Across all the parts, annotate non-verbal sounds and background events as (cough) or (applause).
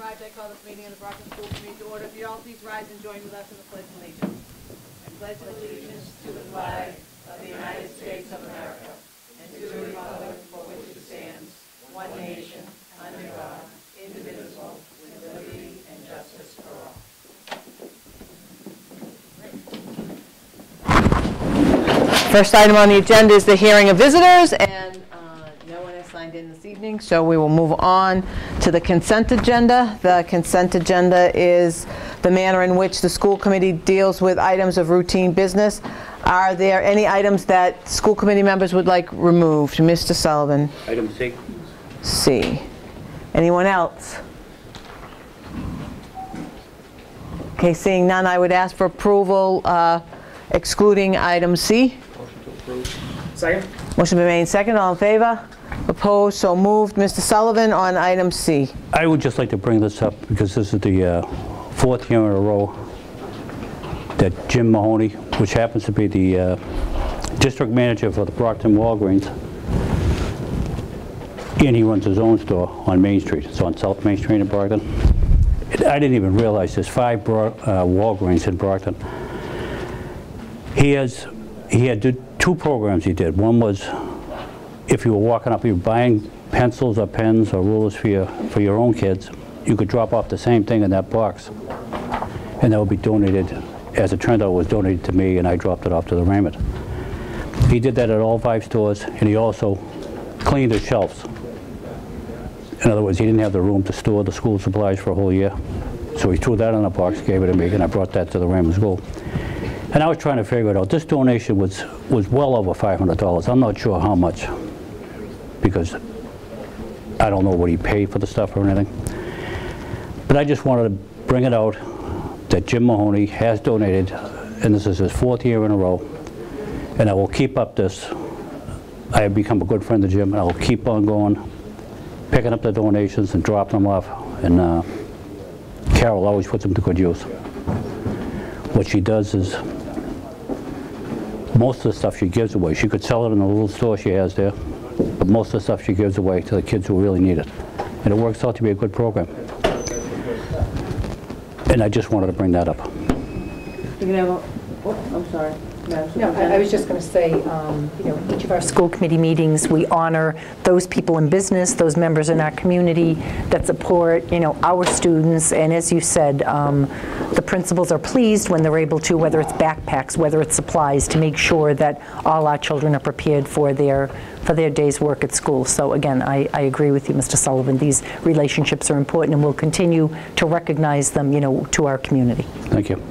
arrived, I call this meeting of the Brockton School Committee to order. If you all please rise and join with us in the pledge of allegiance. I pledge allegiance to the flag of the United States of America and to the republic for which it stands, one nation, under God, indivisible, with liberty and justice for all. First item on the agenda is the hearing of visitors, and uh, no one has signed in this evening, so we will move on to the consent agenda. The consent agenda is the manner in which the school committee deals with items of routine business. Are there any items that school committee members would like removed? Mr. Sullivan? Item C. C. Anyone else? Okay, seeing none, I would ask for approval uh, excluding item C. Motion to approve. Second? Motion been made second, all in favor? Opposed, so moved. Mr. Sullivan on item C. I would just like to bring this up because this is the uh, fourth year in a row that Jim Mahoney, which happens to be the uh, district manager for the Brockton Walgreens, and he runs his own store on Main Street. It's on South Main Street in Brockton. It- I didn't even realize there's five Bro- uh, Walgreens in Brockton. He has, he had two programs he did. One was if you were walking up, you were buying pencils or pens or rulers for your, for your own kids, you could drop off the same thing in that box. And that would be donated, as it turned out, it was donated to me and I dropped it off to the Raymond. He did that at all five stores and he also cleaned his shelves. In other words, he didn't have the room to store the school supplies for a whole year. So he threw that in a box, gave it to me, and I brought that to the Raymond School. And I was trying to figure it out. This donation was, was well over $500. I'm not sure how much, because I don't know what he paid for the stuff or anything. But I just wanted to bring it out that Jim Mahoney has donated, and this is his fourth year in a row, and I will keep up this. I have become a good friend of Jim, and I will keep on going, picking up the donations and dropping them off. And uh, Carol always puts them to good use. What she does is, most of the stuff she gives away, she could sell it in the little store she has there, but most of the stuff she gives away to the kids who really need it. And it works out to be a good program. And I just wanted to bring that up. You can have a, oh, I'm sorry. Madam No, I I was just going to say, um, you know, each of our school committee meetings, we honor those people in business, those members in our community that support, you know, our students, and as you said, um, the principals are pleased when they're able to, whether it's backpacks, whether it's supplies, to make sure that all our children are prepared for their, for their day's work at school. So again, I, I agree with you, Mr. Sullivan, these relationships are important, and we'll continue to recognize them, you know, to our community. Thank you.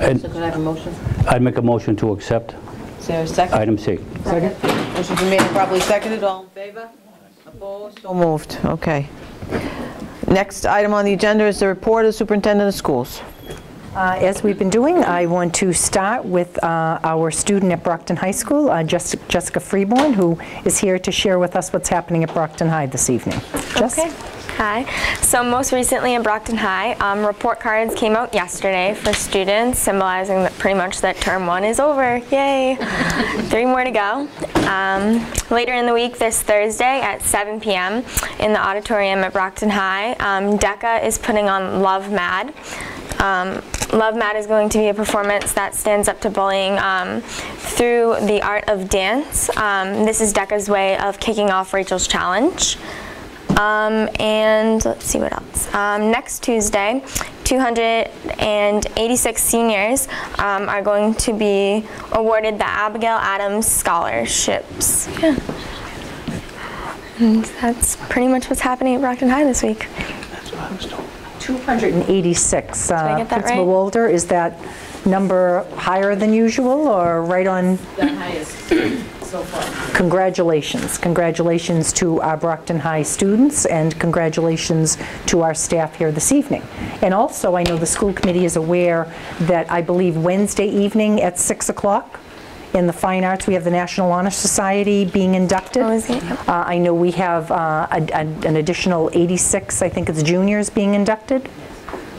And So could I have a motion? I'd make a motion to accept Is there a second? item C. Second. Motion's been made and properly seconded, all in favor? Opposed? So moved, okay. Next item on the agenda is the report of the superintendent of schools. Uh, As we've been doing, I want to start with uh, our student at Brockton High School, uh, Jess- Jessica Freeborn, who is here to share with us what's happening at Brockton High this evening. Jess? Okay. Hi. So most recently in Brockton High, um, report cards came out yesterday for students, symbolizing that pretty much that term one is over. Yay! (laughs) Three more to go. Um, later in the week, this Thursday at 7 p.m. in the auditorium at Brockton High, um, DECA is putting on Love Mad. Um, Love Mad is going to be a performance that stands up to bullying um, through the art of dance. Um, this is DECA's way of kicking off Rachel's challenge. Um, and let's see what else. Um, next Tuesday, 286 seniors um, are going to be awarded the Abigail Adams scholarships. Yeah. And that's pretty much what's happening at Brockton High this week. 286. I Uh, get that Principal right? Walter, is that number higher than usual or right on? The highest so far. Congratulations. Congratulations to our Brockton High students and congratulations to our staff here this evening. And also, I know the school committee is aware that I believe Wednesday evening at 6 o'clock in the Fine Arts, we have the National Honor Society being inducted. Oh, is it? Uh, I know we have uh, a- a- an additional 86, I think it's juniors being inducted.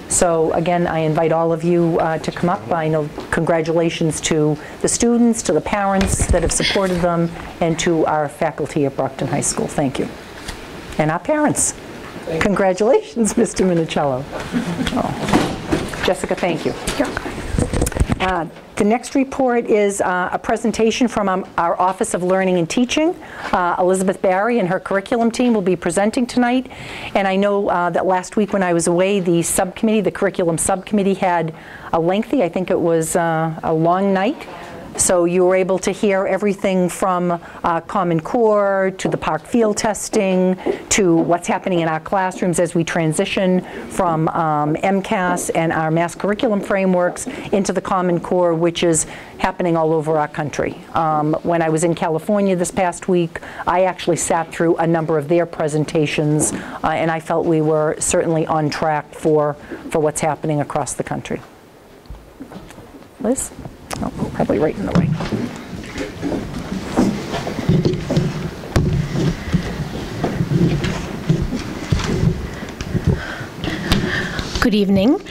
So again, I invite all of you uh, to come up. I know congratulations to the students, to the parents that have supported them, and to our faculty at Brockton High School. Thank you. And our parents. Congratulations, (laughs) Mr. Minichiello. Oh. Jessica, thank you. Uh, The next report is uh, a presentation from um, our Office of Learning and Teaching. Uh, Elizabeth Barry and her curriculum team will be presenting tonight. And I know uh, that last week when I was away, the subcommittee, the curriculum subcommittee had a lengthy, I think it was uh, a long night. So you were able to hear everything from uh, Common Core to the PARCC field testing to what's happening in our classrooms as we transition from um, MCAS and our mass curriculum frameworks into the Common Core, which is happening all over our country. Um, When I was in California this past week, I actually sat through a number of their presentations, uh, and I felt we were certainly on track for, for what's happening across the country. Liz? Oh, probably right in the way. Good evening.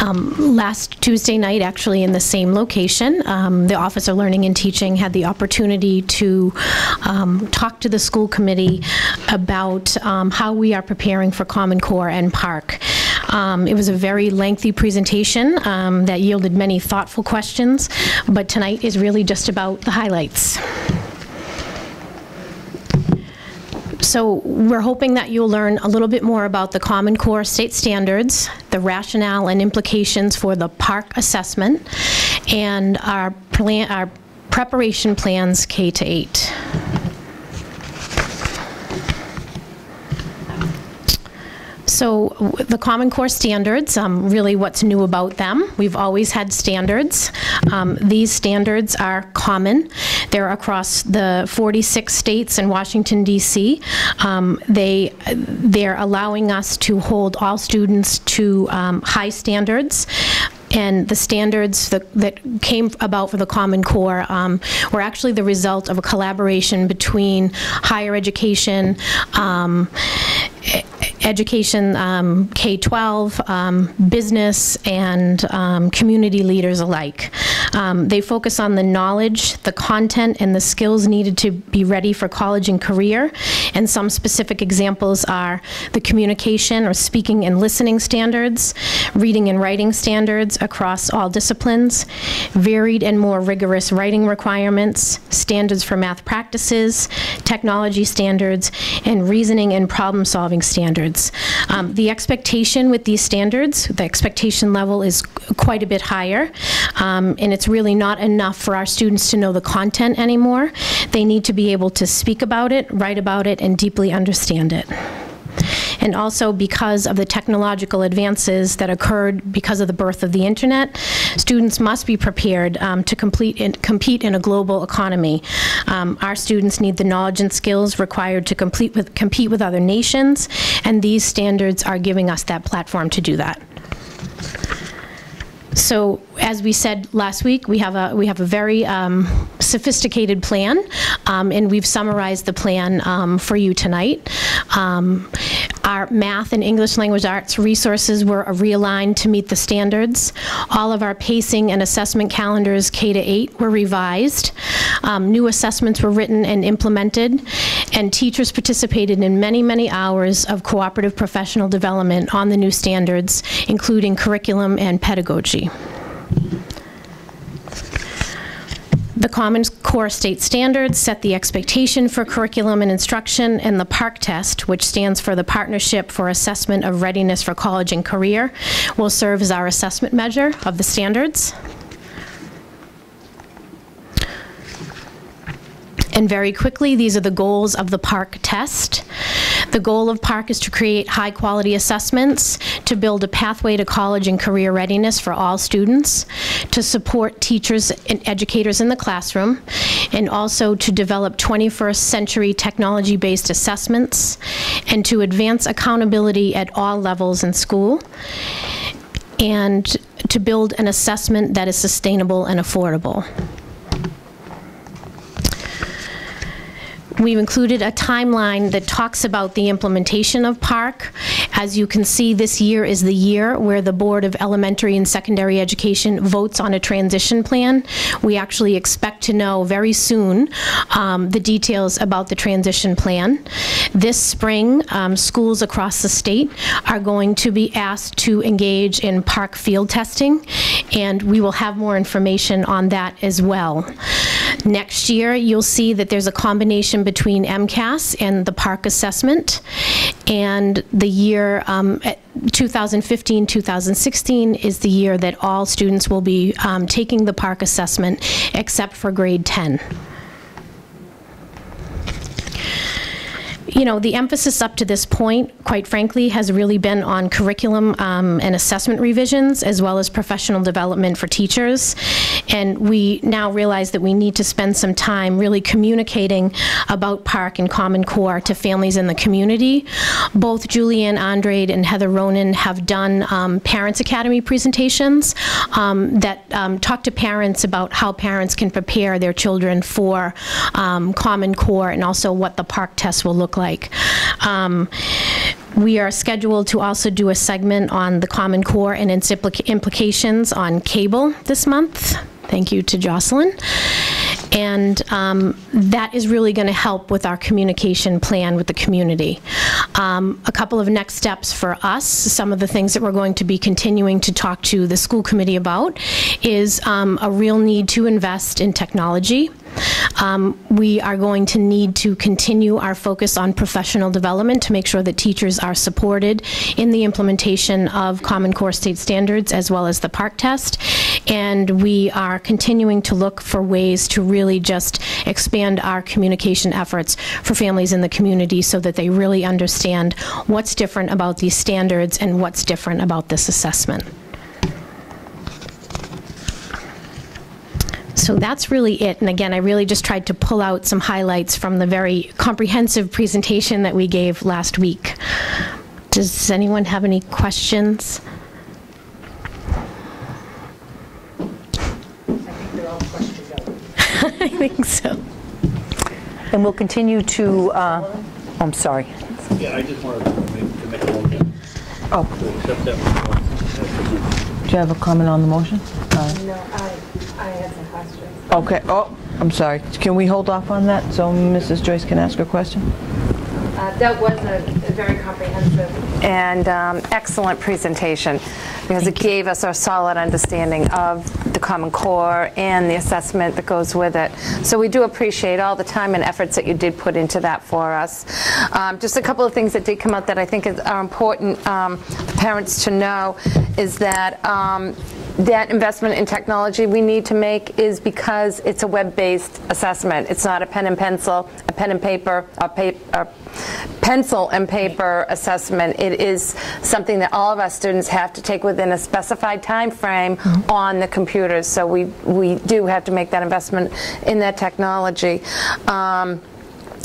Um, Last Tuesday night, actually in the same location, um, the Office of Learning and Teaching had the opportunity to um, talk to the school committee about um, how we are preparing for Common Core and PARCC. Um, It was a very lengthy presentation um, that yielded many thoughtful questions, but tonight is really just about the highlights. So we're hoping that you'll learn a little bit more about the Common Core state standards, the rationale and implications for the PARCC assessment, and our plan, our preparation plans K to 8. So the Common Core standards, um, really what's new about them, we've always had standards. Um, These standards are common. They're across the 46 states and Washington DC. Um, They, they're allowing us to hold all students to um, high standards. And the standards that, that came about for the Common Core um, were actually the result of a collaboration between higher education, um, education, um, K-12, um, business, and um, community leaders alike. Um, They focus on the knowledge, the content, and the skills needed to be ready for college and career. And some specific examples are the communication or speaking and listening standards, reading and writing standards across all disciplines, varied and more rigorous writing requirements, standards for math practices, technology standards, and reasoning and problem-solving standards. Um, The expectation with these standards, the expectation level is quite a bit higher, um, and it's really not enough for our students to know the content anymore. They need to be able to speak about it, write about it, and deeply understand it and also because of the technological advances that occurred because of the birth of the internet, students must be prepared um, to complete in, compete in a global economy. Um, our students need the knowledge and skills required to complete with, compete with other nations, and these standards are giving us that platform to do that. So, as we said last week, we have a, we have a very um, sophisticated plan, um, and we've summarized the plan um, for you tonight. Our math and English language arts resources were realigned to meet the standards. All of our pacing and assessment calendars, K to 8, were revised. Um, New assessments were written and implemented, and teachers participated in many, many hours of cooperative professional development on the new standards, including curriculum and pedagogy. The Common Core State Standards set the expectation for curriculum and instruction, and the PARCC test, which stands for the Partnership for Assessment of Readiness for College and Career, will serve as our assessment measure of the standards. And very quickly, these are the goals of the PARCC test. The goal of PARCC is to create high-quality assessments, to build a pathway to college and career readiness for all students, to support teachers and educators in the classroom, and also to develop 21st century technology-based assessments, and to advance accountability at all levels in school, and to build an assessment that is sustainable and affordable. We've included a timeline that talks about the implementation of PARCC. As you can see, this year is the year where the Board of Elementary and Secondary Education votes on a transition plan. We actually expect to know very soon um, the details about the transition plan. This spring, um, schools across the state are going to be asked to engage in PARCC field testing, and we will have more information on that as well. Next year, you'll see that there's a combination between MCAS and the PARCC assessment. And the year um, 2015, 2016 is the year that all students will be um, taking the PARCC assessment except for grade 10. you know, the emphasis up to this point, quite frankly, has really been on curriculum um, and assessment revisions, as well as professional development for teachers. And we now realize that we need to spend some time really communicating about PARCC and Common Core to families in the community. Both Julianne Andrade and Heather Ronan have done um, Parents Academy presentations um, that um, talk to parents about how parents can prepare their children for um, Common Core and also what the PARCC test will look like. Um, we are scheduled to also do a segment on the Common Core and its implica- implications on cable this month. Thank you to Jocelyn. And um, that is really going to help with our communication plan with the community. Um, a couple of next steps for us, some of the things that we're going to be continuing to talk to the school committee about, is um, a real need to invest in technology. Um, we are going to need to continue our focus on professional development to make sure that teachers are supported in the implementation of Common Core state standards as well as the PARCC test. And we are continuing to look for ways to really just expand our communication efforts for families in the community so that they really understand what's different about these standards and what's different about this assessment. So that's really it. And again, I really just tried to pull out some highlights from the very comprehensive presentation that we gave last week. Does anyone have any questions? (laughs) I think so. And we'll continue to, uh, oh, I'm sorry. Yeah, I just wanted to make- to make a motion. Oh. To accept that. Do you have a comment on the motion? No, I, I had some questions. Okay, oh, I'm sorry. Can we hold off on that so Mrs. Joyce can ask her question? Uh, That was a a very comprehensive and um, excellent presentation, because it gave us a solid understanding of the Common Core and the assessment that goes with it. So we do appreciate all the time and efforts that you did put into that for us. Um, Just a couple of things that did come out that I think is- are important um, for parents to know is that um, that investment in technology we need to make is because it's a web-based assessment. It's not a pen and pencil, a pen and paper, a pa- a pencil and paper assessment. It is something that all of our students have to take within a specified time frame on the computers. So we, we do have to make that investment in that technology. Um,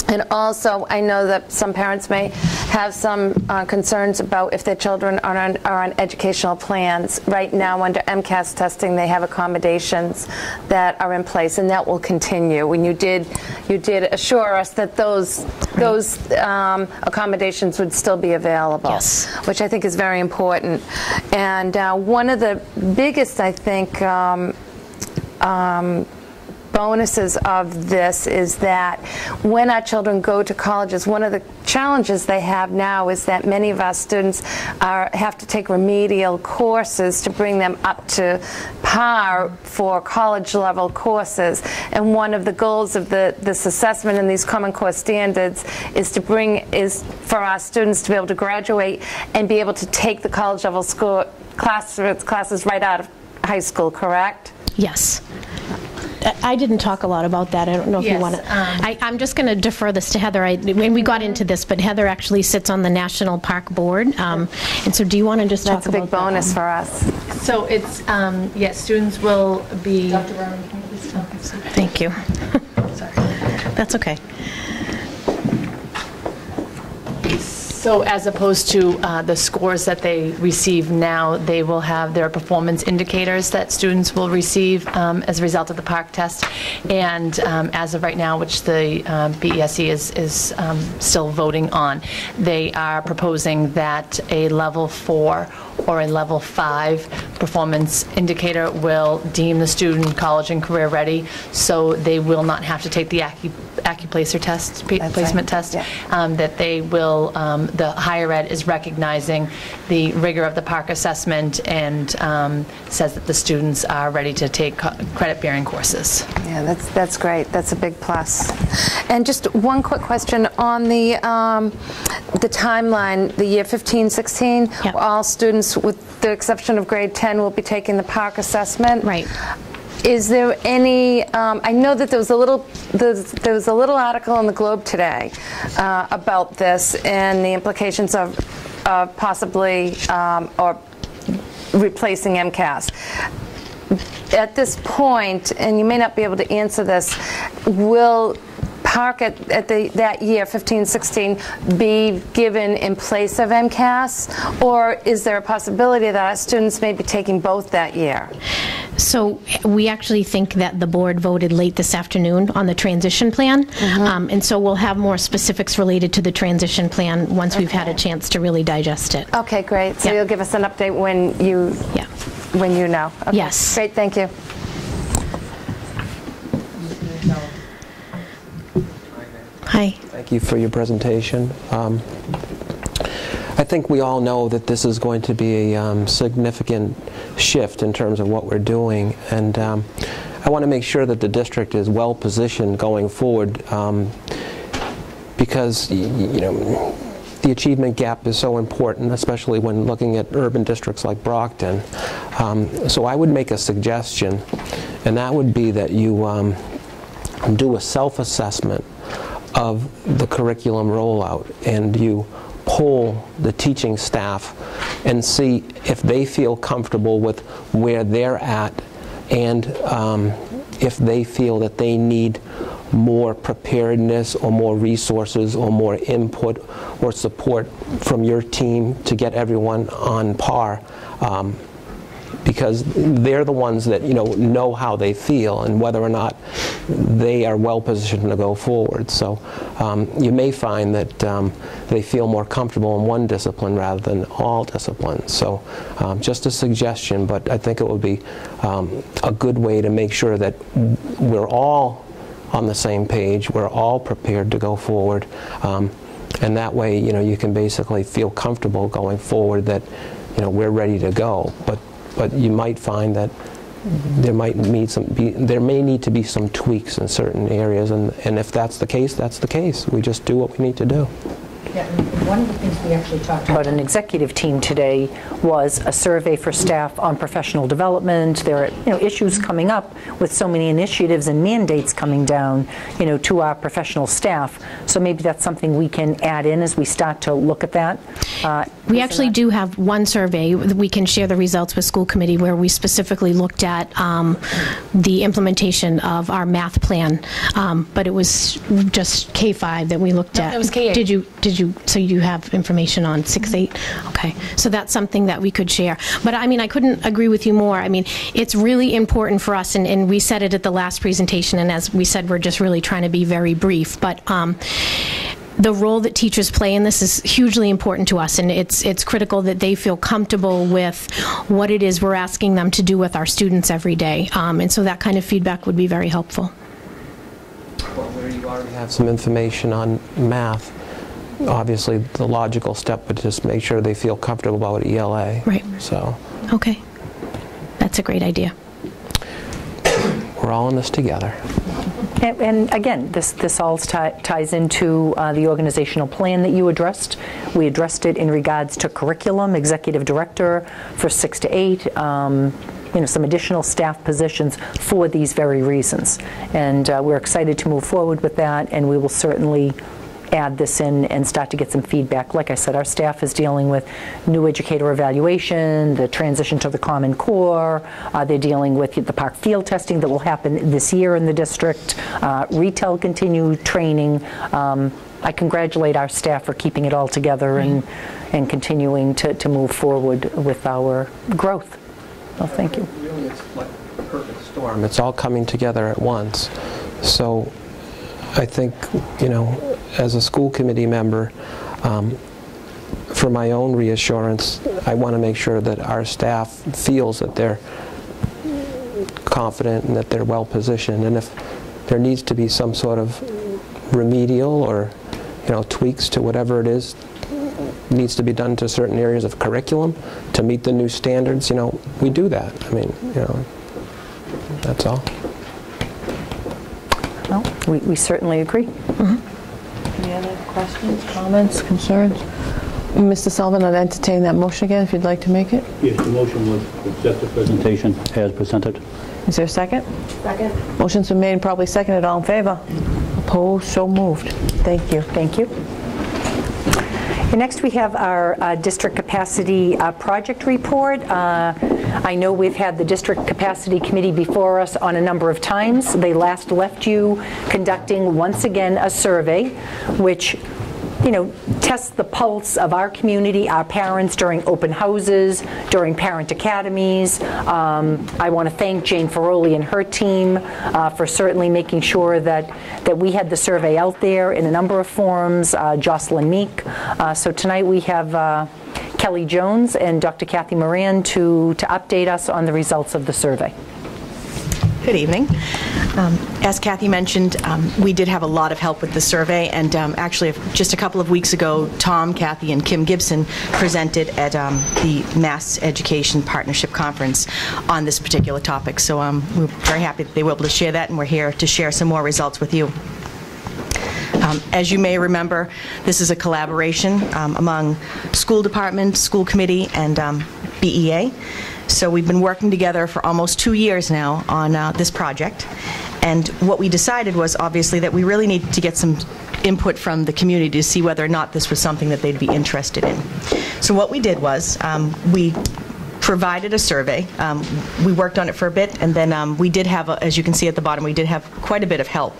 and also, I know that some parents may have some uh, concerns about if their children are on, are on educational plans. Right now, under MCAS testing, they have accommodations that are in place, and that will continue. When you did, you did assure us that those those um, accommodations would still be available, Yes. which I think is very important. And uh, one of the biggest, I think. Um, um, bonuses of this is that when our children go to colleges, one of the challenges they have now is that many of our students are, have to take remedial courses to bring them up to par for college level courses. And one of the goals of the, this assessment and these Common Core standards is to bring, is for our students to be able to graduate and be able to take the college level school classes, classes right out of high school, correct? Yes. I- I didn't talk a lot about that. I don't know if you Yes, want to. I'm just going to defer this to Heather. I- When we got into this, but Heather actually sits on the National PARCC Board. um, And so do you want to just talk about that? That's a about big that? bonus for us. So it's, um, yes, students will be, Dr. Brown, please focus. Thank you. Sorry. That's okay. So as opposed to uh, the scores that they receive now, they will have their performance indicators that students will receive um, as a result of the PARCC test. And um, as of right now, which the um, BESE is, is um, still voting on, they are proposing that a level four or a level five performance indicator will deem the student college and career ready, so they will not have to take the acu- Accuplacer test, pa- right, placement test, yeah. um, that they will, um, the higher ed is recognizing the rigor of the PARCC assessment and um, says that the students are ready to take credit-bearing courses. Yeah, that's, that's great. That's a big plus. And just one quick question on the, um, the timeline, the year 15, 16, Yep. all students, with the exception of grade 10, will be taking the PARCC assessment. Right. Is there any, um, I know that there was a little, there was a little article in the Globe today uh, about this and the implications of of possibly, um, or replacing MCAS. At this point, and you may not be able to answer this, will PARCC at, at the, that year, 15, 16, be given in place of MCAS? Or is there a possibility that our students may be taking both that year? So we actually think that the board voted late this afternoon on the transition plan. Um, And so we'll have more specifics related to the transition plan once we've had a chance to really digest it. Okay, great. So Yeah. you'll give us an update when you, Yeah. when you know? Okay, Yes. Great, thank you. Hi. Thank you for your presentation. Um, I think we all know that this is going to be a um, significant shift in terms of what we're doing, and um, I want to make sure that the district is well positioned going forward um, because you know the achievement gap is so important, especially when looking at urban districts like Brockton. Um, so I would make a suggestion, and that would be that you um, do a self-assessment of the curriculum rollout and you poll the teaching staff and see if they feel comfortable with where they're at and um, if they feel that they need more preparedness or more resources or more input or support from your team to get everyone on par. Um, because they're the ones that you know know how they feel and whether or not they are well positioned to go forward. So um, you may find that um, they feel more comfortable in one discipline rather than all disciplines. So um, just a suggestion, but I think it would be um, a good way to make sure that we're all on the same page, we're all prepared to go forward. Um, and that way, you know, you can basically feel comfortable going forward that, you know, we're ready to go. But but you might find that there might need some be, there may need to be some tweaks in certain areas and, and if that's the case that's the case. We just do what we need to do Yeah, One of the things we actually talked about an executive team today was a survey for staff on professional development. There are, you know, issues coming up with so many initiatives and mandates coming down, you know, to our professional staff. So maybe that's something we can add in as we start to look at that. Uh, We actually do have one survey, we can share the results with school committee, where we specifically looked at um, the implementation of our math plan, Um, but it was just K-5 that we looked No, at. it was K-8. Did you, did you, so you have information on 6-8? Okay, so that's something that we could share. But I mean, I couldn't agree with you more. I mean, it's really important for us, and and we said it at the last presentation, and as we said, we're just really trying to be very brief, but um, the role that teachers play in this is hugely important to us, and it's it's critical that they feel comfortable with what it is we're asking them to do with our students every day. Um, and so that kind of feedback would be very helpful. Well where you already have some information on math obviously the logical step would just make sure they feel comfortable about ELA Right. so Okay, that's a great idea. we're all in this together And and again, this, this all ti- ties into uh, the organizational plan that you addressed. We addressed it in regards to curriculum, executive director for six to eight, um, you know, some additional staff positions for these very reasons. And uh, we're excited to move forward with that, and we will certainly add this in and start to get some feedback. Like I said, our staff is dealing with new educator evaluation, the transition to the Common Core, uh, they're dealing with the PARCC field testing that will happen this year in the district, uh, RETELL continued training. Um, I congratulate our staff for keeping it all together and, and continuing to, to move forward with our growth. Well, thank you. Really, it's like a perfect storm. It's all coming together at once. So I think, you know, as a school committee member, um, for my own reassurance, I want to make sure that our staff feels that they're confident and that they're well-positioned. And if there needs to be some sort of remedial or, you know, tweaks to whatever it is needs to be done to certain areas of curriculum to meet the new standards, you know, we do that. I mean, you know, that's all. Well, we we certainly agree. Any other questions, comments, concerns? Mr. Sullivan, I'd entertain that motion again if you'd like to make it. Yes, the motion was to accept the presentation as presented. Is there a second? Second. Motion's been made and probably seconded. All in favor? Opposed? So moved. Thank you. Thank you. And next, we have our uh, district capacity uh, project report. Uh, I know we've had the district capacity committee before us on a number of times. They last left you conducting, once again, a survey, which you know, test the pulse of our community, our parents during open houses, during parent academies. Um, I want to thank Jane Ferroli and her team uh, for certainly making sure that, that we had the survey out there in a number of forums, uh, Jocelyn Meek. Uh, so tonight we have uh, Kelly Jones and Dr. Kathy Moran to, to update us on the results of the survey. Good evening. Um, As Kathy mentioned, um, we did have a lot of help with the survey, and um, actually, just a couple of weeks ago, Tom, Kathy, and Kim Gibson presented at um, the Mass Education Partnership Conference on this particular topic. So um, we're very happy that they were able to share that, and we're here to share some more results with you. Um, As you may remember, this is a collaboration um, among school department, school committee, and um, BEA. So we've been working together for almost two years now on uh, this project. And what we decided was obviously that we really need to get some input from the community to see whether or not this was something that they'd be interested in. So what we did was, um, we provided a survey. Um, We worked on it for a bit, and then um, we did have, a- as you can see at the bottom, we did have quite a bit of help.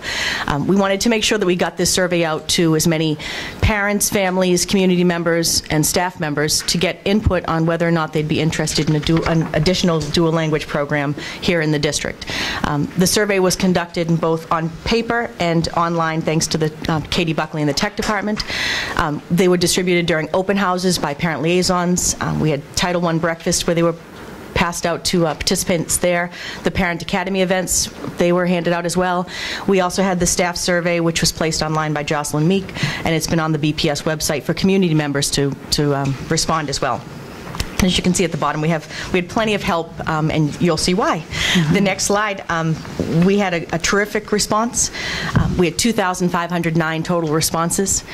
Um, We wanted to make sure that we got this survey out to as many parents, families, community members, and staff members to get input on whether or not they'd be interested in a du- an additional dual language program here in the district. Um, The survey was conducted both on paper and online, thanks to the uh, Katie Buckley and the Tech Department. Um, They were distributed during open houses by parent liaisons. We had Title I breakfast where they were passed out to uh, participants there. The Parent Academy events, they were handed out as well. We also had the staff survey, which was placed online by Jocelyn Meek, and it's been on the BPS website for community members to, to um, respond as well. As you can see at the bottom, we have, we had plenty of help, um, and you'll see why. The next slide, um, we had a a terrific response. Um, We had 2,509 total responses.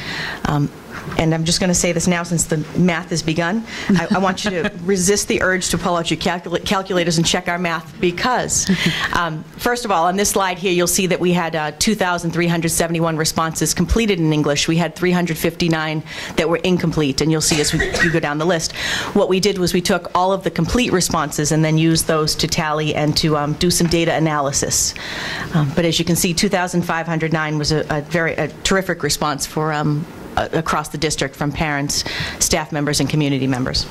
And I'm just going to say this now, since the math has begun. I I want you to (laughs) resist the urge to pull out your calcula- calculators and check our math, because, um, first of all, on this slide here, you'll see that we had uh, 2,371 responses completed in English. We had 359 that were incomplete, and you'll see as we you go down the list. What we did was we took all of the complete responses and then used those to tally and to um, do some data analysis. Um, But as you can see, 2,509 was a a very a terrific response for, um, across the district from parents, staff members, and community members.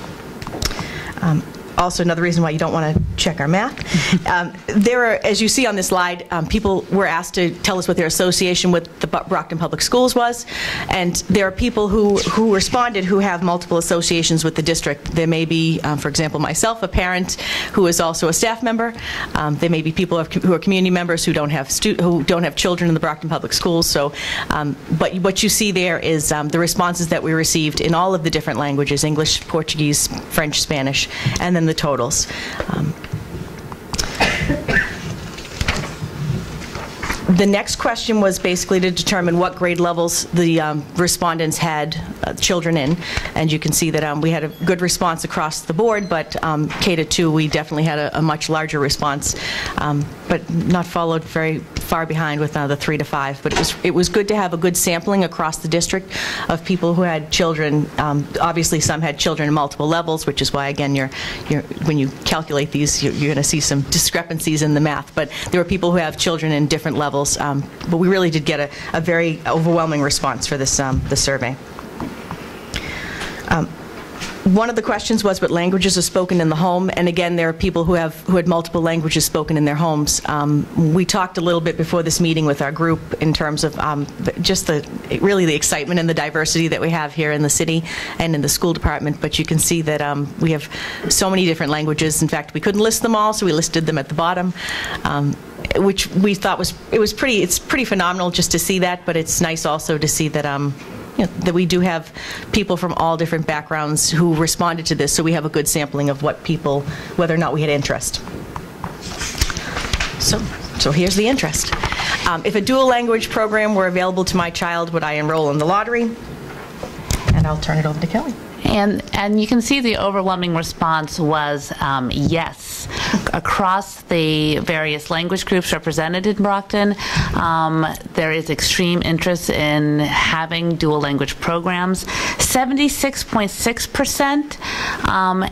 Um, Also, another reason why you don't want to check our math. (laughs) Um, There are, as you see on this slide, um, people were asked to tell us what their association with the Brockton Public Schools was, and there are people who, who responded who have multiple associations with the district. There may be, um, for example, myself, a parent who is also a staff member. Um, There may be people who are community members who don't have, who don't have children in the Brockton Public Schools, so, um, but what you see there is um, the responses that we received in all of the different languages, English, Portuguese, French, Spanish, and then the totals. Um, The next question was basically to determine what grade levels the um, respondents had uh, children in, and you can see that um, we had a good response across the board, but um, K to 2, we definitely had a a much larger response, um, but not followed very far behind with uh, the 3 to 5. But it was, it was good to have a good sampling across the district of people who had children. Um, Obviously, some had children in multiple levels, which is why, again, you're, you're, when you calculate these, you're you're going to see some discrepancies in the math. But there were people who have children in different levels. Um, But we really did get a, a very overwhelming response for this, um, the survey. Um, One of the questions was what languages are spoken in the home, and again, there are people who have, who had multiple languages spoken in their homes. Um, We talked a little bit before this meeting with our group in terms of um, just the, really the excitement and the diversity that we have here in the city and in the school department, but you can see that um, we have so many different languages. In fact, we couldn't list them all, so we listed them at the bottom, um, which we thought was, it was pretty, it's pretty phenomenal just to see that, but it's nice also to see that um, you know, that we do have people from all different backgrounds who responded to this, so we have a good sampling of what people, whether or not we had interest. So, so here's the interest. Um, If a dual language program were available to my child, would I enroll in the lottery? And I'll turn it over to Kelly. And, and you can see the overwhelming response was um, yes. Across the various language groups represented in Brockton, um, there is extreme interest in having dual language programs. 76.6% um,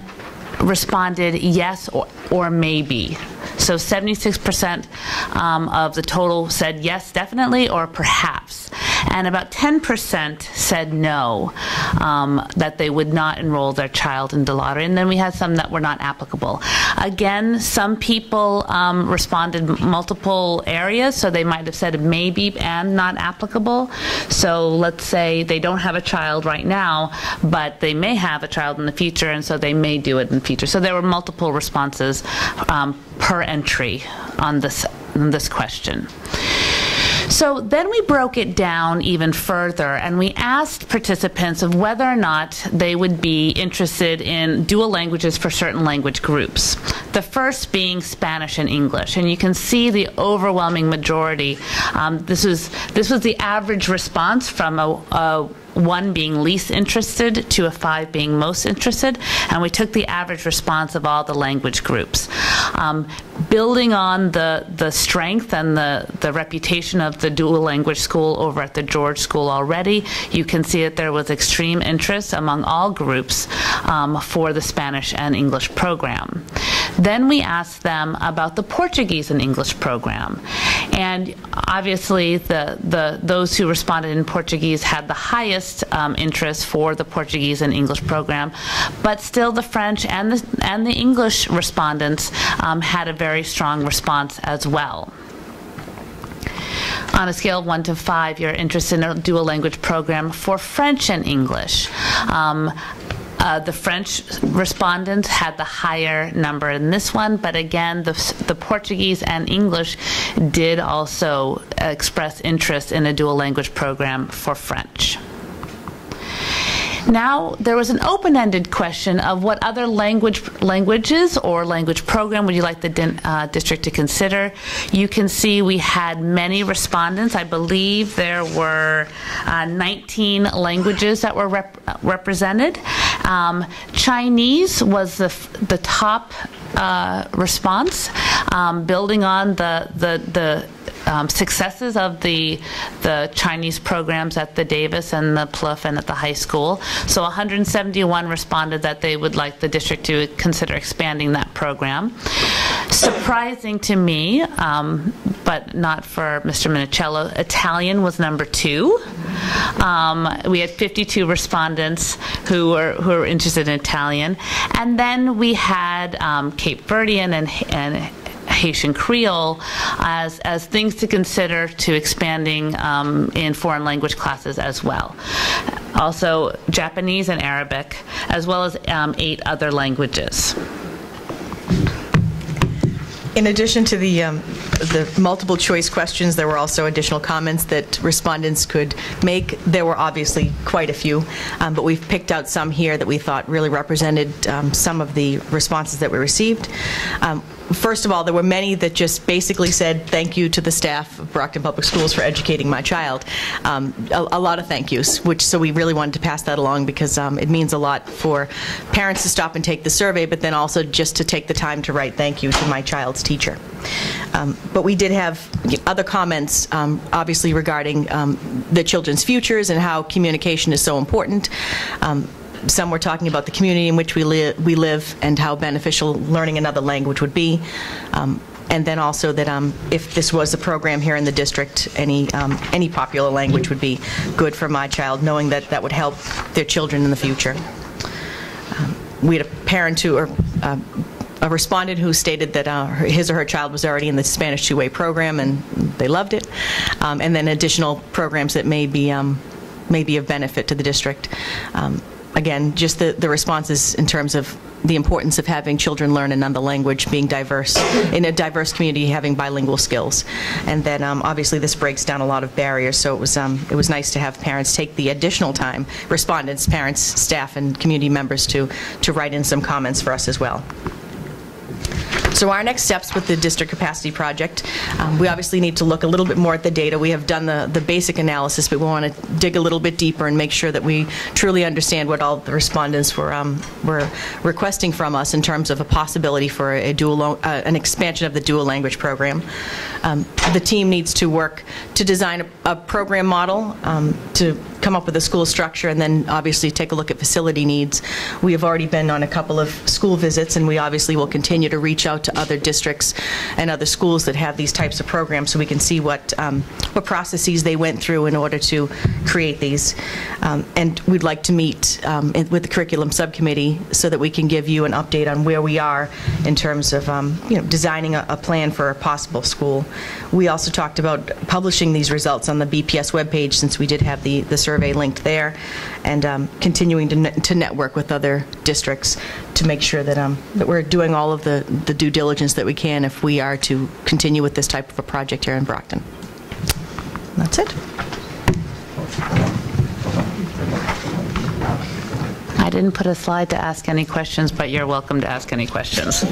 responded yes or, or maybe. So 76% um, of the total said yes, definitely, or perhaps. And about 10% said no, um, that they would not enroll their child in the lottery. And then we had some that were not applicable. Again, some people um, responded multiple areas, so they might have said maybe and not applicable. So let's say they don't have a child right now, but they may have a child in the future, and so they may do it in the future. So there were multiple responses um, per entry on this, on this question. So then we broke it down even further and we asked participants of whether or not they would be interested in dual languages for certain language groups. The first being Spanish and English. And you can see the overwhelming majority. Um, this, was, this was the average response from a, a one being least interested to a five being most interested, and we took the average response of all the language groups. Um, building on the, the strength and the, the reputation of the dual language school over at the George School already, you can see that there was extreme interest among all groups um, for the Spanish and English program. Then we asked them about the Portuguese and English program. And obviously, the, the, those who responded in Portuguese had the highest um, interest for the Portuguese and English program, but still the French and the, and the English respondents um, had a very strong response as well. On a scale of one to five, you're interested in a dual language program for French and English. Um, uh, the French respondents had the higher number in this one, but again, the, the Portuguese and English did also express interest in a dual language program for French. Now, there was an open-ended question of what other language languages or language program would you like the uh, district to consider. You can see we had many respondents. I believe there were uh, 19 languages that were rep- represented. Um, Chinese was the, the top uh, response, um, building on the, the, the um, successes of the the Chinese programs at the Davis and the Plouffe and at the high school. So 171 responded that they would like the district to consider expanding that program. Surprising to me, um, but not for Mr. Minichiello, Italian was number two. Um, we had 52 respondents who were who were interested in Italian, and then we had um, Cape Verdean and and Haitian Creole as, as things to consider to expanding um, in foreign language classes as well. Also, Japanese and Arabic, as well as um, eight other languages. In addition to the, um, the multiple choice questions, there were also additional comments that respondents could make. There were obviously quite a few, um, but we've picked out some here that we thought really represented um, some of the responses that we received. Um, first of all, there were many that just basically said, thank you to the staff of Brockton Public Schools for educating my child. Um, A a lot of thank yous, which, so we really wanted to pass that along because um, it means a lot for parents to stop and take the survey, but then also just to take the time to write thank you to my child's teacher. Um, But we did have other comments, um, obviously regarding um, the children's futures and how communication is so important. Some were talking about the community in which we live, we live and how beneficial learning another language would be. Um, And then also that um, if this was a program here in the district, any, um, any popular language would be good for my child, knowing that that would help their children in the future. Um, We had a parent who, or uh, a respondent who stated that uh, his or her child was already in the Spanish two-way program, and they loved it. Um, And then additional programs that may be, um, may be of benefit to the district. Again, just the the responses in terms of the importance of having children learn another language, being diverse, in a diverse community, having bilingual skills. And then, um, obviously, this breaks down a lot of barriers, so it was, um, it was nice to have parents take the additional time, respondents, parents, staff, and community members to, to write in some comments for us as well. So our next steps with the district capacity project, um, we obviously need to look a little bit more at the data. We have done the, the basic analysis, but we want to dig a little bit deeper and make sure that we truly understand what all the respondents were, um, were requesting from us in terms of a possibility for a dual, uh, an expansion of the dual language program. Um, The team needs to work to design a, a program model, um, to come up with a school structure, and then obviously take a look at facility needs. We have already been on a couple of school visits, and we obviously will continue to reach out to other districts and other schools that have these types of programs, so we can see what, um, what processes they went through in order to create these. Um, And we'd like to meet um, in- with the curriculum subcommittee so that we can give you an update on where we are in terms of, um, you know, designing a, a plan for a possible school. We also talked about publishing these results on the BPS webpage, since we did have the, the survey linked there, and um, continuing to, net- to network with other districts to make sure that, um, that we're doing all of the, the due diligence that we can if we are to continue with this type of a project here in Brockton. That's it. I didn't put a slide to ask any questions, but you're welcome to ask any questions. Did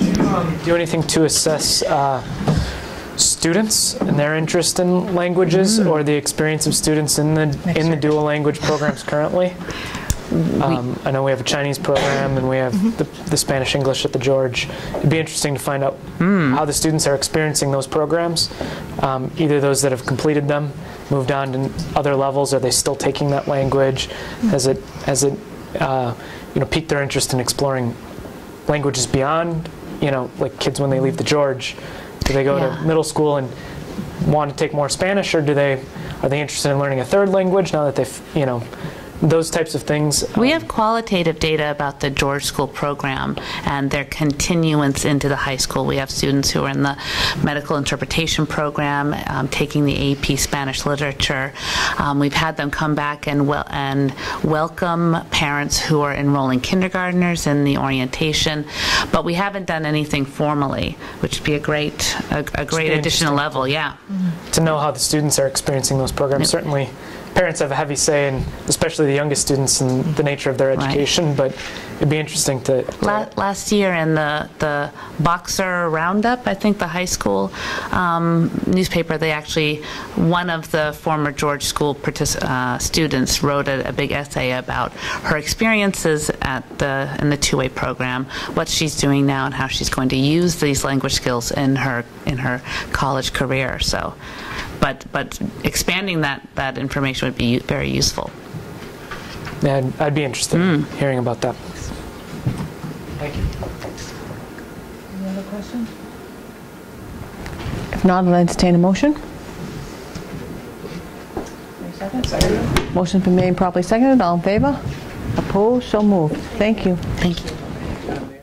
you um, do anything to assess uh, students and their interest in languages or the experience of students in the in the dual language programs currently? (laughs) Um, I know we have a Chinese program and we have the, the Spanish English at the George. It'd be interesting to find out how the students are experiencing those programs. Um, either those that have completed them, moved on to other levels, are they still taking that language? Has it has it uh, you know piqued their interest in exploring languages beyond you know like kids when they leave the George? Do they go Yeah. to middle school and want to take more Spanish, or do they are they interested in learning a third language now that they've you know those types of things? We Um, have qualitative data about the George School program and their continuance into the high school. We have students who are in the medical interpretation program, um, taking the AP Spanish literature. Um, we've had them come back and wel- and welcome parents who are enrolling kindergartners in the orientation, but we haven't done anything formally, which would be a great a, a great additional level. Yeah. to know how the students are experiencing those programs. Certainly, parents have a heavy say, in, especially the youngest students, and the nature of their Right. education. But it'd be interesting to. La- Last year in the, the Boxer Roundup, I think the high school um, newspaper, they actually, one of the former George School uh, students wrote a, a big essay about her experiences at the, in the two-way program, what she's doing now and how she's going to use these language skills in her, in her college career. So, but, but expanding that, that information would be very useful. yeah, I'd, I'd be interested in hmm. hearing about that. Thank you. Any other questions? If not, I'll entertain a motion. Second. Motion's been made and properly seconded. All in favor? Opposed? So moved. Thank you. Thank you. Can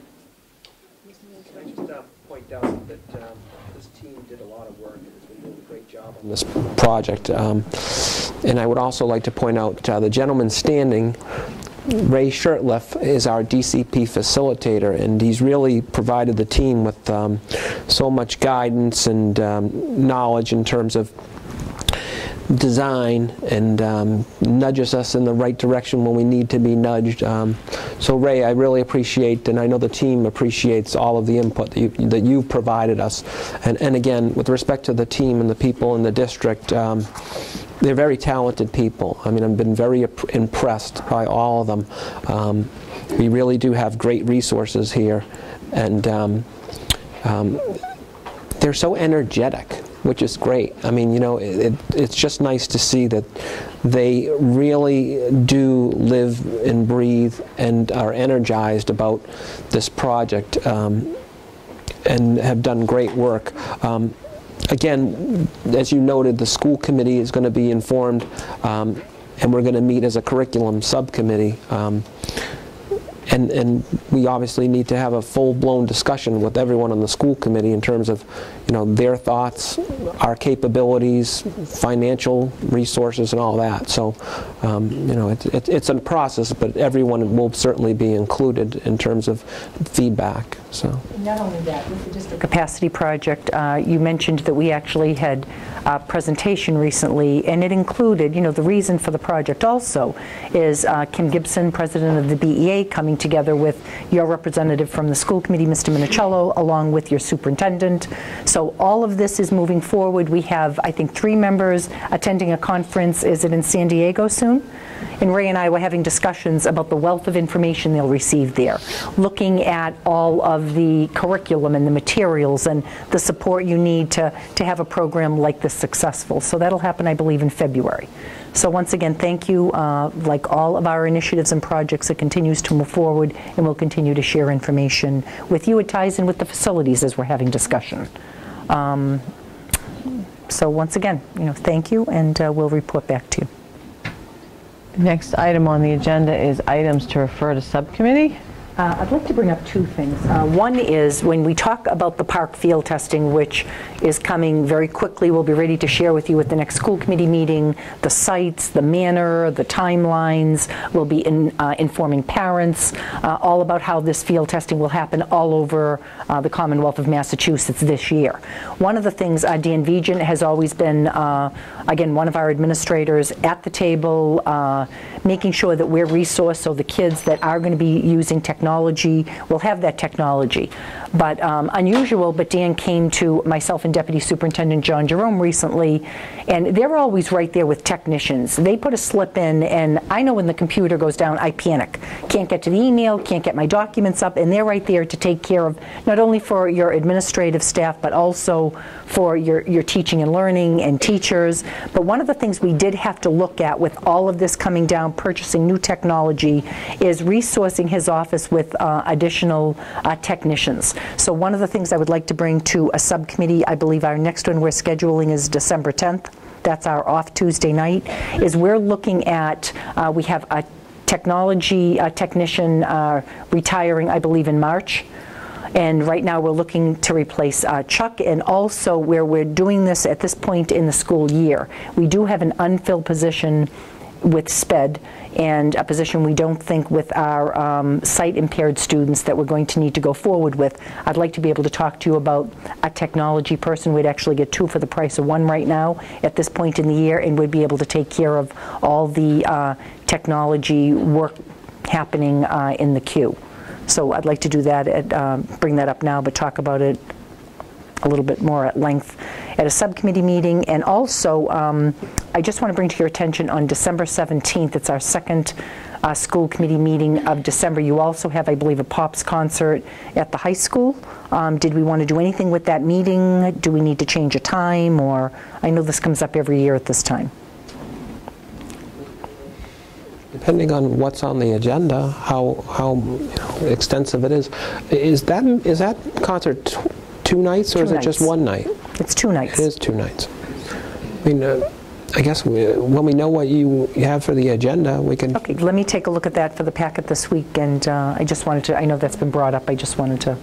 I just uh, point out that um, this team did a lot of work, and has been doing a on this project. Um, And I would also like to point out, uh, the gentleman standing, Ray Shirtliff, is our DCP facilitator, and he's really provided the team with um, so much guidance and um, knowledge in terms of design and um, nudges us in the right direction when we need to be nudged. Um, So Ray, I really appreciate, and I know the team appreciates all of the input that, you, that you've provided us. And, and again, with respect to the team and the people in the district, um, they're very talented people. I mean, I've been very impressed by all of them. Um, we really do have great resources here, and um, um, they're so energetic, which is great. I mean, you know, it, it's just nice to see that they really do live and breathe and are energized about this project um, and have done great work. Um, again, as you noted, the school committee is going to be informed, um, and we're going to meet as a curriculum subcommittee. And, and we obviously need to have a full-blown discussion with everyone on the school committee in terms of, you know, their thoughts, our capabilities, financial resources, and all that. So, um, you know, it, it, it's a process, but everyone will certainly be included in terms of feedback. So. Not only that, with the district capacity project, uh, you mentioned that we actually had a presentation recently, and it included, you know, the reason for the project also is uh, Kim Gibson, president of the BEA, coming together with your representative from the school committee, Mr. Minichiello, along with your superintendent. So all of this is moving forward. We have, I think, three members attending a conference. Is it in San Diego soon? And Ray and I were having discussions about the wealth of information they'll receive there, looking at all of the curriculum and the materials and the support you need to, to have a program like this successful. So that'll happen, I believe, in February. So once again, thank you. Uh, like all of our initiatives and projects, it continues to move forward, and we'll continue to share information with you. It ties in with the facilities as we're having discussion. Um, so once again, you know, thank you, and uh, we'll report back to you. Next item on the agenda is items to refer to subcommittee. Uh, I'd like to bring up two things. Uh, One is, when we talk about the PARCC field testing, which is coming very quickly, we'll be ready to share with you at the next school committee meeting, the sites, the manner, the timelines, we'll be in- uh, informing parents, uh, all about how this field testing will happen all over uh, the Commonwealth of Massachusetts this year. One of the things, uh, Dan Vigent has always been, again, one of our administrators at the table, making sure that we're resourced so the kids that are going to be using technology will have that technology. But um, unusual, but Dan came to myself and Deputy Superintendent John Jerome recently, and they're always right there with technicians. They put a slip in, and I know when the computer goes down, I panic. Can't get to the email, can't get my documents up, and they're right there to take care of not only for your administrative staff, but also for your, your teaching and learning and teachers. But one of the things we did have to look at with all of this coming down, purchasing new technology, is resourcing his office with uh, additional uh, technicians. So one of the things I would like to bring to a subcommittee, I believe our next one we're scheduling is December 10th. That's our off Tuesday night, is we're looking at, uh, we have a technology technician uh, retiring, I believe, in March. And right now, we're looking to replace uh, Chuck, and also where we're doing this at this point in the school year. We do have an unfilled position with SPED, and a position we don't think with our um, sight-impaired students that we're going to need to go forward with. I'd like to be able to talk to you about a technology person. We'd actually get two for the price of one right now at this point in the year, and would be able to take care of all the uh, technology work happening uh, in the queue. So I'd like to do that, at, um, bring that up now, but talk about it a little bit more at length at a subcommittee meeting. And also, um, I just want to bring to your attention on December 17th, it's our second uh, school committee meeting of December. You also have, I believe, a POPs concert at the high school. Um, Did we want to do anything with that meeting? Do we need to change a time? Or, I know this comes up every year at this time. Depending on what's on the agenda, how, how you know, extensive it is, is that, is that concert t- two nights or Two is it just one night? It's two nights. It is two nights. I mean, uh, I guess we- when we know what you have for the agenda, we can, Okay, let me take a look at that for the packet this week, and uh, I just wanted to, I know that's been brought up, I just wanted to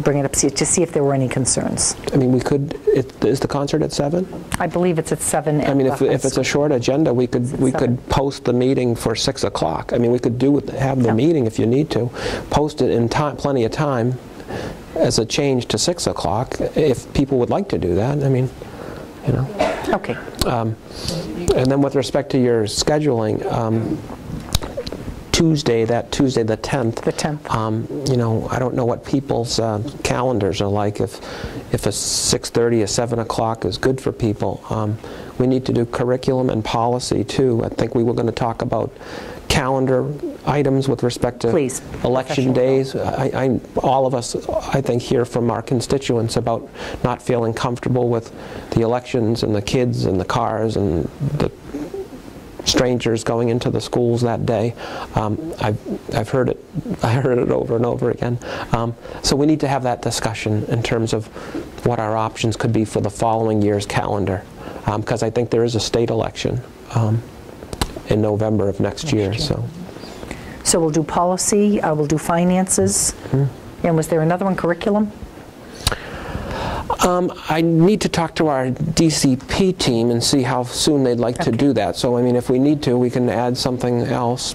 bring it up see- to see if there were any concerns. I mean, we could, it- is the concert at seven? I believe it's at seven I mean, if if it's a short agenda, we could, we seven. could post the meeting for 6 o'clock. I mean, we could do, have the meeting if you need to, post it in time, plenty of time as a change to 6 o'clock, if people would like to do that, I mean, you know. Okay. Um, And then with respect to your scheduling, um, Tuesday, that Tuesday, the 10th. The 10th. um, You know, I don't know what people's uh, calendars are like, if, if a 6:30, a 7 o'clock is good for people. Um, We need to do curriculum and policy, too. I think we were going to talk about calendar items with respect to Please. election days. I, I- all of us, I think, hear from our constituents about not feeling comfortable with the elections and the kids and the cars and the strangers going into the schools that day. Um, I've, I've heard it, (laughs) I heard it over and over again. Um, so we need to have that discussion in terms of what our options could be for the following year's calendar, because I think there is a state election um, in November of next, year. year. So So we'll do policy, uh, we'll do finances, and was there another one, curriculum? um, I need to talk to our DCP team and see how soon they'd like to do that. So I mean, if we need to, we can add something else.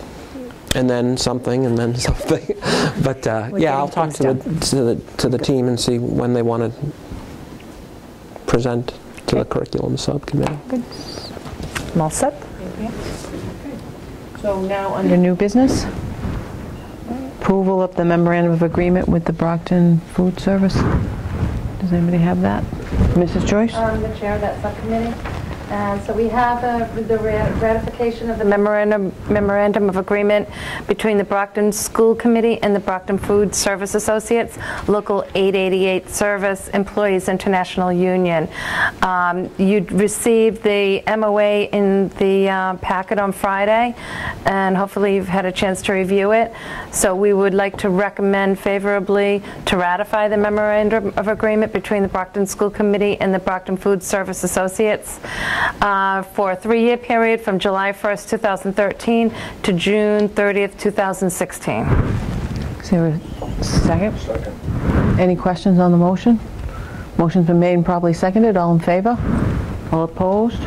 And then something, and then (laughs) something. But uh, yeah, I'll talk to the, to the to the team and see when they want to present to the curriculum subcommittee. I'm all set? So now, under new business, approval of the memorandum of agreement with the Brockton Food Service. Does anybody have that? Mrs. Joyce? I'm the chair of that subcommittee. And so we have uh, the ratification of the memorandum memorandum of agreement between the Brockton School Committee and the Brockton Food Service Associates, Local 888 Service Employees International Union. Um, You received the MOA in the uh, packet on Friday, and hopefully you've had a chance to review it. So we would like to recommend favorably to ratify the memorandum of agreement between the Brockton School Committee and the Brockton Food Service Associates uh, for a three-year period from July 1st, 2013 to June 30th, 2016. Is there a second? Second. Any questions on the motion? Motion's been made and probably seconded. All in favor? All opposed?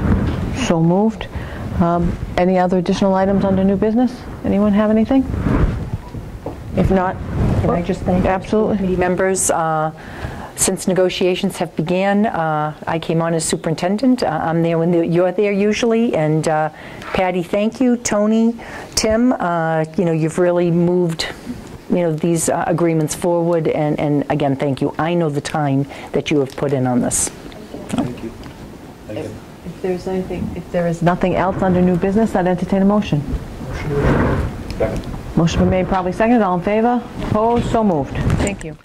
So moved. Um, Any other additional items under new business? Anyone have anything? If not, Can I just thank our Absolutely. committee members? uh, Since negotiations have began, uh, I came on as superintendent. Uh, I'm there when the- you're there usually. And uh, Patty, thank you. Tony, Tim, uh, you know, you've really moved, you know, these uh, agreements forward. And and again, thank you. I know the time that you have put in on this. Thank you. If there's anything, if there is nothing else under new business, I'd entertain a motion. Motion been made, probably seconded. All in favor? Opposed? So moved. Thank you.